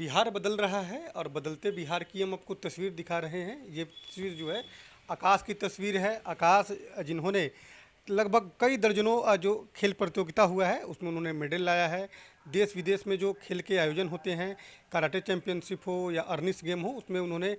बिहार बदल रहा है और बदलते बिहार की हम आपको तस्वीर दिखा रहे हैं। ये तस्वीर जो है, आकाश की तस्वीर है। आकाश, जिन्होंने लगभग कई दर्जनों जो खेल प्रतियोगिता हुआ है, उसमें उन्होंने मेडल लाया है। देश विदेश में जो खेल के आयोजन होते हैं कराटे चैंपियनशिप हो या अर्निस गेम हो, उसमें उन्होंने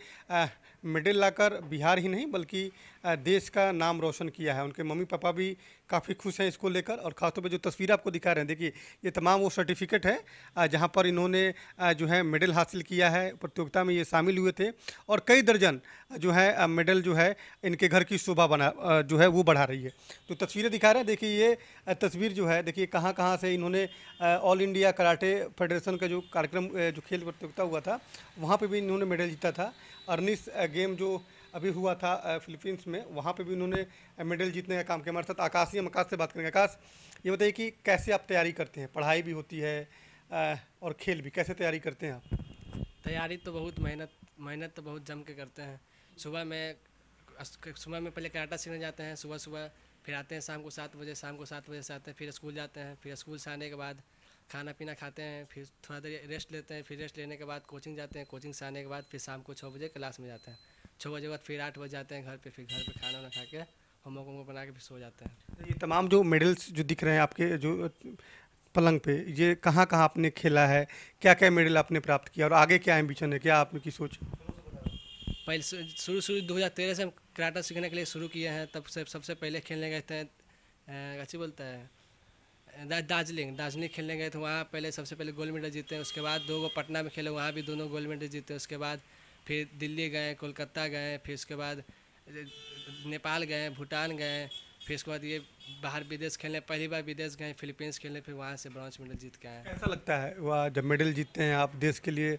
मेडल लाकर बिहार ही नहीं, बल्कि देश का नाम रोशन किया है। उनके मम्मी पापा भी काफ़ी खुश हैं इसको लेकर और ख़ासतौर पे जो तस्वीर आपको दिखा रहे हैं, देखिए, ये तमाम वो सर्टिफिकेट है जहाँ पर इन्होंने जो है मेडल हासिल किया है, प्रतियोगिता में ये शामिल हुए थे और कई दर्जन जो है मेडल जो है इनके घर की शोभा बना जो है वो बढ़ा रही है। तो तस्वीरें दिखा रहे हैं, देखिए ये तस्वीर जो है, देखिए कहाँ कहाँ से इन्होंने ऑल इंडिया कराटे फेडरेशन का जो कार्यक्रम जो खेल प्रतियोगिता हुआ था वहाँ पे भी इन्होंने मेडल जीता था। अर्निस गेम जो अभी हुआ था फिलीपींस में वहाँ पे भी उन्होंने अ, मेडल जीतने का काम किया। हमारे साथ आकाश ही आकाश से बात करेंगे। आकाश ये बताइए कि कैसे आप तैयारी करते हैं? पढ़ाई भी होती है और खेल भी कैसे तैयारी करते हैं आप? तैयारी तो बहुत मेहनत मेहनत तो बहुत जम के करते हैं। सुबह में सुबह में पहले कराटा सीखने जाते हैं सुबह सुबह फिर आते हैं शाम को सात बजे शाम को सात बजे से आते हैं फिर स्कूल जाते हैं फिर स्कूल से आने के बाद खाना पीना खाते हैं फिर थोड़ा देर रेस्ट लेते हैं फिर रेस्ट लेने के बाद कोचिंग जाते हैं कोचिंग से आने के बाद फिर शाम को छः बजे क्लास में जाते हैं। छः बजे के बाद फिर आठ बजे जाते हैं घर पे फिर घर पे खाना वाना खा के होमवर्क वोमवर्क बना के फिर सो जाते हैं। ये तमाम जो मेडल्स जो दिख रहे हैं आपके जो पलंग पे ये कहाँ कहाँ आपने खेला है? क्या क्या मेडल आपने प्राप्त किया और आगे क्या एम्बिशन है? क्या आपने की सोच? पहले शुरू शुरू दो हज़ार तेरह से हम कराटा सीखने के लिए शुरू किए हैं तब से सबसे पहले खेलने गए थे अच्छी बोलता है? दार्जिलिंग दार्जिलिंग खेलने गए थे वहाँ। पहले सबसे पहले गोल्ड मेडल जीते हैं उसके बाद दो गो पटना में खेले वहाँ भी दोनों गोल्ड मेडल जीते उसके बाद फिर दिल्ली गए कोलकाता गए फिर उसके बाद नेपाल गए भूटान गए फिर उसके बाद ये बाहर विदेश खेलने पहली बार विदेश गए फिलीपींस खेलने फिर वहाँ से ब्रॉन्ज मेडल जीत के आए। कैसा लगता है? वह जब मेडल जीतते हैं आप देश के लिए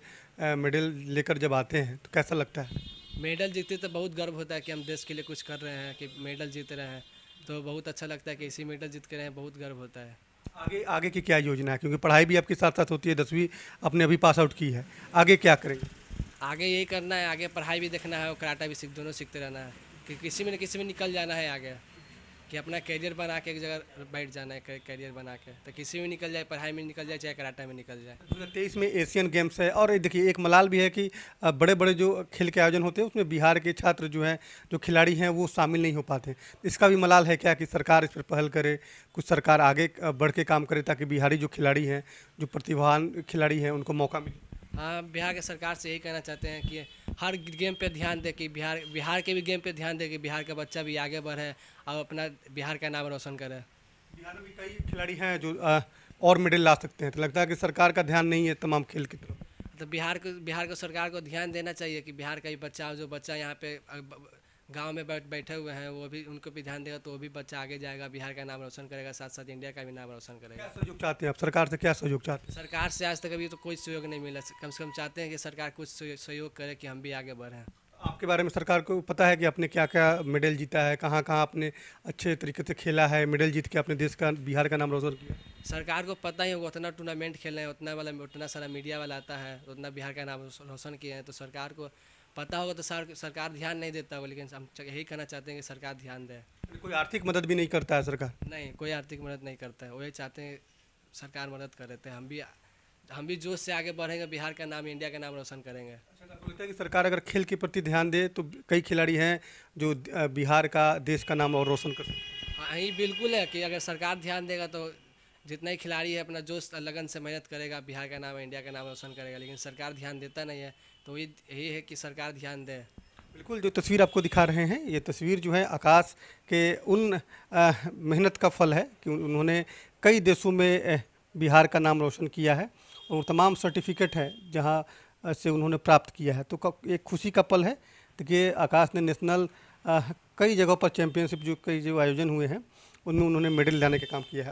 मेडल लेकर जब आते हैं तो कैसा लगता है? मेडल जीते तो बहुत गर्व होता है कि हम देश के लिए कुछ कर रहे हैं कि मेडल जीत रहे हैं। तो बहुत अच्छा लगता है कि इसी मेडल जीत के रहे हैं बहुत गर्व होता है। आगे आगे की क्या योजना है? क्योंकि पढ़ाई भी आपके साथ साथ होती है दसवीं आपने अभी पास आउट की है। आगे क्या करेंगे? आगे यही करना है आगे पढ़ाई भी देखना है और कराटा भी सीख दोनों सीखते रहना है। कि किसी में न किसी में निकल जाना है आगे। कि अपना कैरियर बना के एक जगह बैठ जाना है कैरियर बना के। तो किसी में निकल जाए पढ़ाई में निकल जाए चाहे कराटा में निकल जाए। दो तेईस में एशियन गेम्स है और देखिए एक मलाल भी है कि बड़े बड़े जो खेल के आयोजन होते हैं उसमें बिहार के छात्र जो हैं जो खिलाड़ी हैं वो शामिल नहीं हो पाते इसका भी मलाल है क्या कि सरकार इस पर पहल करे कुछ सरकार आगे बढ़ के काम करे ताकि बिहारी जो खिलाड़ी हैं जो प्रतिभावान खिलाड़ी हैं उनको मौका मिले? हाँ बिहार के सरकार से यही कहना चाहते हैं कि हर गेम पे ध्यान दे कि बिहार बिहार के भी गेम पे ध्यान दे कि बिहार का बच्चा भी आगे बढ़े और अपना बिहार का नाम रोशन करे। बिहार में भी कई खिलाड़ी हैं जो आ, और मेडल ला सकते हैं। तो लगता है कि सरकार का ध्यान नहीं है तमाम खेल की तरफ़। तो बिहार को बिहार को सरकार को ध्यान देना चाहिए कि बिहार का ही बच्चा जो बच्चा यहाँ पे गाँव में बैठ बैठे हुए हैं वो भी उनको भी ध्यान देगा तो वो भी बच्चा आगे जाएगा बिहार का नाम रोशन करेगा साथ साथ इंडिया का भी नाम रोशन करेगा। क्या सहयोग चाहते हैं आप? सरकार से क्या सहयोग चाहते हैं? सरकार से आज तक अभी तो कोई सहयोग नहीं मिला। कम से कम चाहते हैं कि सरकार कुछ सहयोग- करे कि हम भी आगे बढ़ें। आपके बारे में सरकार को पता है कि आपने क्या क्या मेडल जीता है? कहाँ कहाँ आपने अच्छे तरीके से खेला है? मेडल जीत के अपने देश का बिहार का नाम रोशन किया। सरकार को पता ही होगा उतना टूर्नामेंट खेले हैं उतना वाला उतना सारा मीडिया वाला आता है उतना बिहार का नाम रोशन- रोशन किए हैं तो सरकार को पता होगा तो सर, सरकार ध्यान नहीं देता होगा लेकिन हम यही कहना चाहते हैं कि सरकार ध्यान दे। कोई आर्थिक मदद भी नहीं करता है सरकार? नहीं कोई आर्थिक मदद नहीं करता है। वही चाहते हैं सरकार मदद कर देते हैं। हम भी हम भी जोश से आगे बढ़ेंगे बिहार का नाम इंडिया का नाम रोशन करेंगे। अच्छा तो आपको लगता है कि सरकार अगर खेल के प्रति ध्यान दे तो कई खिलाड़ी हैं जो बिहार का देश का नाम और रोशन कर सकते हाँ। यही बिल्कुल है कि अगर सरकार ध्यान देगा तो जितना ही खिलाड़ी है अपना जोश लगन से मेहनत करेगा बिहार का नाम इंडिया का नाम रोशन करेगा लेकिन सरकार ध्यान देता नहीं है। तो ये यही है कि सरकार ध्यान दे। बिल्कुल, जो तस्वीर आपको दिखा रहे हैं, ये तस्वीर जो है आकाश के उन मेहनत का फल है कि उन्होंने कई देशों में बिहार का नाम रोशन किया है और तमाम सर्टिफिकेट है जहाँ से उन्होंने प्राप्त किया है। तो एक खुशी का पल है। देखिए, आकाश ने नेशनल कई जगहों पर चैंपियनशिप जो कई जो आयोजन हुए हैं, उनमें उन्होंने मेडल लाने का काम किया है।